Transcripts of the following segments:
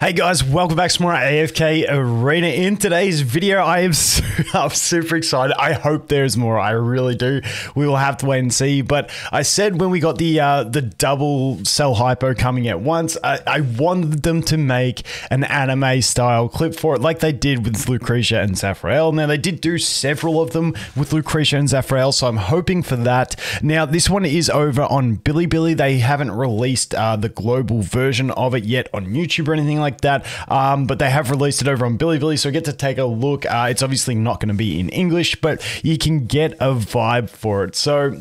Hey guys, welcome back to more AFK Arena. In today's video, I am su I'm super excited. I hope there's more. I really do. We will have to wait and see. But I said when we got the uh, the double cell hypo coming at once, I, I wanted them to make an anime style clip for it, like they did with Lucretia and Zaphrael. Now they did do several of them with Lucretia and Zaphrael, so I'm hoping for that. Now this one is over on Bilibili. They haven't released uh, the global version of it yet on YouTube or anything like like that. Um, but they have released it over on Bilibili, so get to take a look. Uh, it's obviously not going to be in English, but you can get a vibe for it. So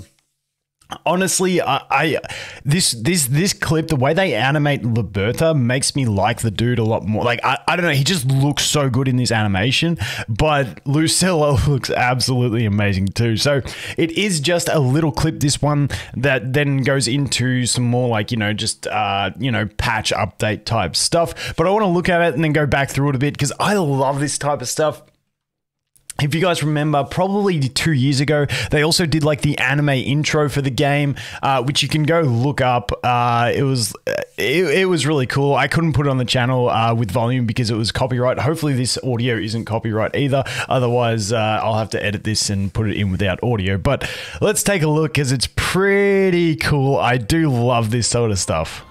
honestly I, I, this this this clip the way they animate Liberta makes me like the dude a lot more. Like I, I don't know he just looks so good in this animation but Lucilla looks absolutely amazing too. So it is just a little clip this one that then goes into some more like you know just uh you know patch update type stuff. But I want to look at it and then go back through it a bit because I love this type of stuff if you guys remember, probably two years ago, they also did like the anime intro for the game, uh, which you can go look up. Uh, it was it, it, was really cool. I couldn't put it on the channel uh, with volume because it was copyright. Hopefully, this audio isn't copyright either. Otherwise, uh, I'll have to edit this and put it in without audio. But let's take a look because it's pretty cool. I do love this sort of stuff.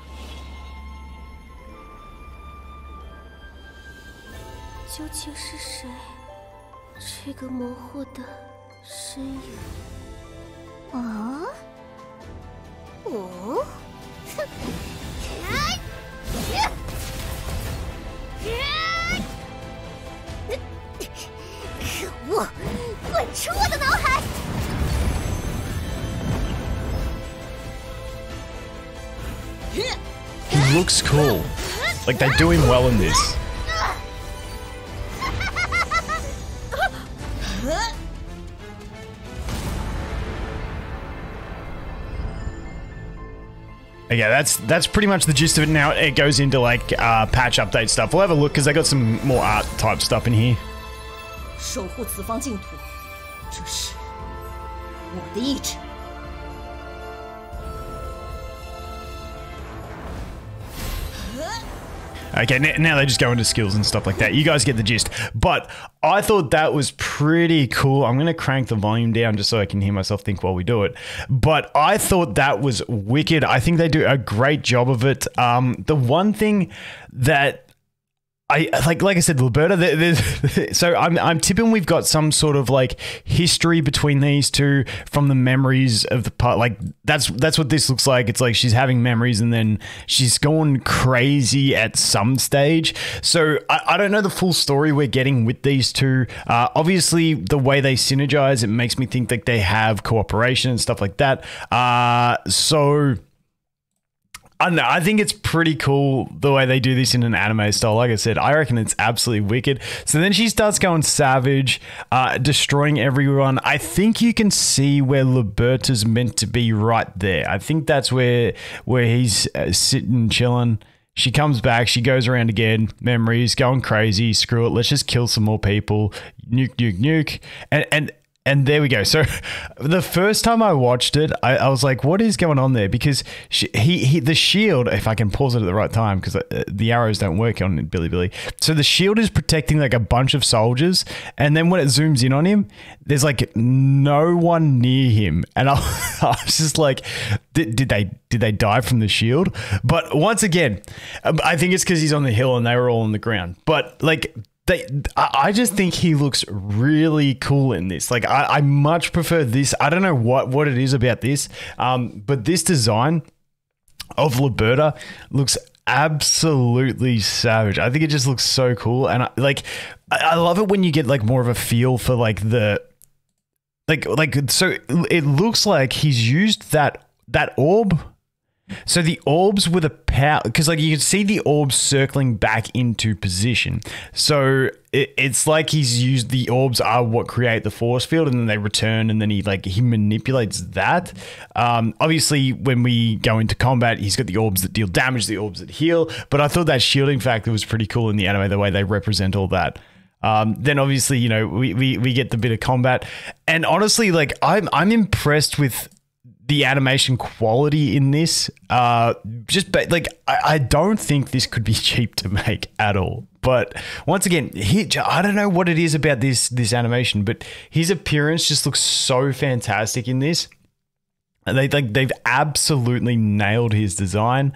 这个模糊的身影。啊？哦？哼！可恶！滚出我的脑海！He looks cool. Like they're doing well in this. Okay, that's that's pretty much the gist of it. Now it goes into like uh, patch update stuff. We'll have a look because they got some more art type stuff in here. 守护此方净土，这是我的意志。 Okay, now they just go into skills and stuff like that. You guys get the gist. But I thought that was pretty cool. I'm going to crank the volume down just so I can hear myself think while we do it. But I thought that was wicked. I think they do a great job of it. Um, the one thing that I like, like I said, Liberta. so I'm, I'm tipping we've got some sort of like history between these two from the memories of the part. Like that's that's what this looks like. It's like she's having memories and then she's going crazy at some stage. So I, I don't know the full story we're getting with these two. Uh, obviously, the way they synergize, it makes me think that they have cooperation and stuff like that. Uh, so I don't know. I think it's pretty cool the way they do this in an anime style. Like I said, I reckon it's absolutely wicked. So then she starts going savage, uh, destroying everyone. I think you can see where Liberta's meant to be right there. I think that's where where he's uh, sitting chilling. She comes back. She goes around again. Memories going crazy. Screw it. Let's just kill some more people. Nuke, nuke, nuke. And and and there we go. So the first time I watched it, I, I was like, "What is going on there?" Because she, he, he, the shield. If I can pause it at the right time, because uh, the arrows don't work on Bilibili. So the shield is protecting like a bunch of soldiers, and then when it zooms in on him, there's like no one near him, and I, I was just like, did, "Did they did they die from the shield?" But once again, um, I think it's because he's on the hill and they were all on the ground. But like they, I just think he looks really cool in this. Like, I, I much prefer this. I don't know what, what it is about this, um, but this design of Liberta looks absolutely savage. I think it just looks so cool, and I, like, I, I love it when you get like more of a feel for like the, like, like so. It looks like he's used that that orb so the orbs were the power because like you can see the orbs circling back into position. So it, it's like he's used the orbs are what create the force field, and then they return, and then he like he manipulates that. Um, obviously, when we go into combat, he's got the orbs that deal damage, the orbs that heal. But I thought that shielding factor was pretty cool in the anime, the way they represent all that. Um, then obviously, you know, we, we we get the bit of combat, and honestly, like I'm I'm impressed with the animation quality in this, uh, just ba- like I, I don't think this could be cheap to make at all. But once again, he, I don't know what it is about this this animation, but his appearance just looks so fantastic in this. They like they've absolutely nailed his design.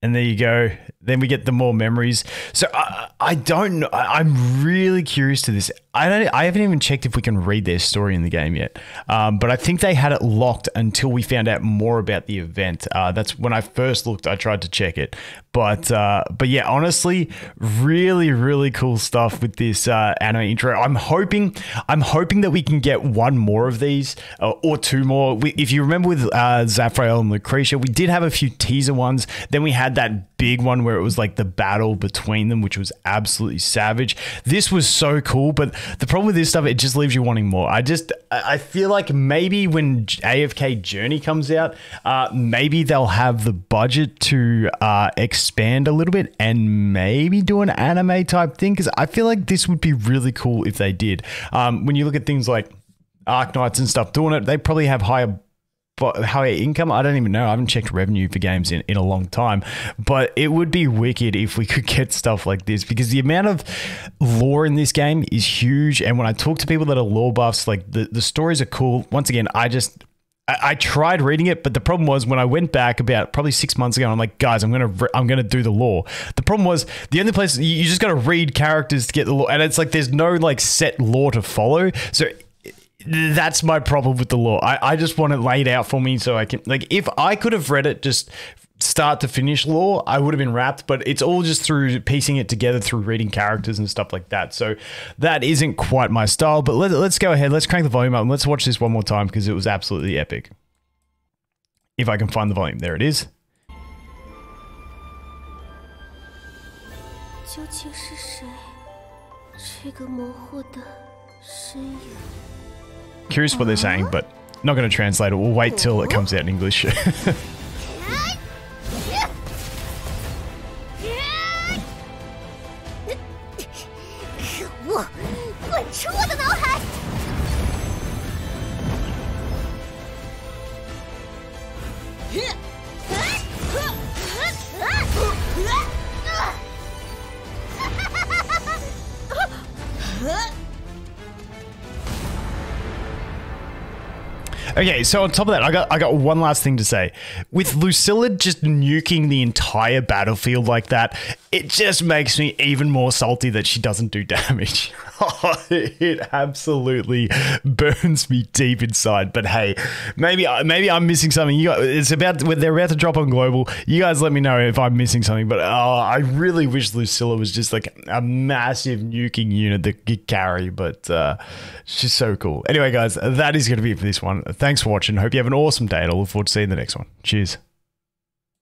And there you go. Then we get the more memories. So I, I don't know. I'm really curious to this. I don't. I haven't even checked if we can read their story in the game yet. Um, but I think they had it locked until we found out more about the event. Uh, that's when I first looked. I tried to check it, but uh, but yeah, honestly, really really cool stuff with this uh, anime intro. I'm hoping I'm hoping that we can get one more of these uh, or two more. We, if you remember with uh, Zaphrael and Lucretia, we did have a few teaser ones. Then we had that big one where it was like the battle between them, which was absolutely savage. This was so cool, but the problem with this stuff, it just leaves you wanting more. I just, I feel like maybe when AFK Journey comes out, uh, maybe they'll have the budget to uh, expand a little bit and maybe do an anime type thing because I feel like this would be really cool if they did. Um, when you look at things like Arknights and stuff doing it, they probably have higher higher income. I don't even know. I haven't checked revenue for games in, in a long time. But it would be wicked if we could get stuff like this because the amount of lore in this game is huge. And when I talk to people that are lore buffs, like the, the stories are cool. Once again, I just I, tried reading it, but the problem was when I went back about probably six months ago, I'm like, guys, I'm gonna I'm gonna do the lore. The problem was the only place you, you just gotta read characters to get the lore, and it's like there's no like set lore to follow. So that's my problem with the lore. I, I just want it laid out for me so I can like if I could have read it just start to finish lore, I would have been wrapped, but it's all just through piecing it together through reading characters and stuff like that. So that isn't quite my style, but let, let's go ahead. Let's crank the volume up and let's watch this one more time because it was absolutely epic. If I can find the volume, there it is. Curious what they're saying, uh-huh. but not going to translate it. We'll wait till it comes out in English. ！Okay, so on top of that, I got I got one last thing to say. With Lucilla just nuking the entire battlefield like that, it just makes me even more salty that she doesn't do damage. it absolutely burns me deep inside. But hey, maybe maybe I'm missing something. You it's about they're about to drop on global. You guys let me know if I'm missing something. But oh, I really wish Lucilla was just like a massive nuking unit that could carry. But uh, she's so cool. Anyway, guys, that is going to be it for this one. Thanks for watching. Hope you have an awesome day, and I look forward to seeing the next one. Cheers.